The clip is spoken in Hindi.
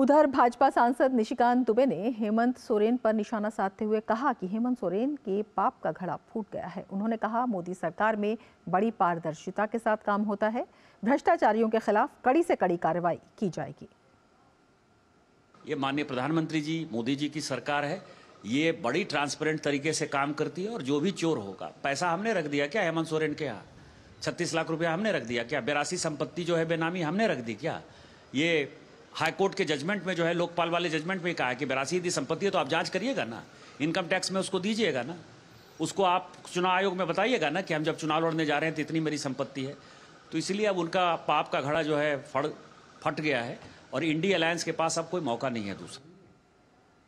उधर भाजपा सांसद निशिकांत दुबे ने हेमंत सोरेन पर निशाना साधते हुए कहा कि हेमंत सोरेन के पाप का घड़ा फूट गया है। उन्होंने कहा, मोदी सरकार में बड़ी पारदर्शिता के साथ काम होता है। भ्रष्टाचारियों के खिलाफ कड़ी से कड़ी कार्रवाई की जाएगी। ये माननीय प्रधानमंत्री जी, मोदी जी की सरकार है। ये बड़ी ट्रांसपेरेंट तरीके से काम करती है और जो भी चोर होगा, पैसा हमने रख दिया क्या हेमंत सोरेन के यहाँ? छत्तीस लाख रुपया हमने रख दिया क्या? बेरासी संपत्ति जो है, बेनामी हमने रख दी क्या? ये हाईकोर्ट के जजमेंट में जो है, लोकपाल वाले जजमेंट में कहा है कि बेरासी यदि संपत्ति है तो आप जाँच करिएगा ना। इनकम टैक्स में उसको दीजिएगा ना। उसको आप चुनाव आयोग में बताइएगा ना कि हम जब चुनाव लड़ने जा रहे हैं तो इतनी मेरी संपत्ति है। तो इसलिए अब उनका पाप का घड़ा जो है फट फट गया है और इंडी अलायंस के पास अब कोई मौका नहीं है दूसरा।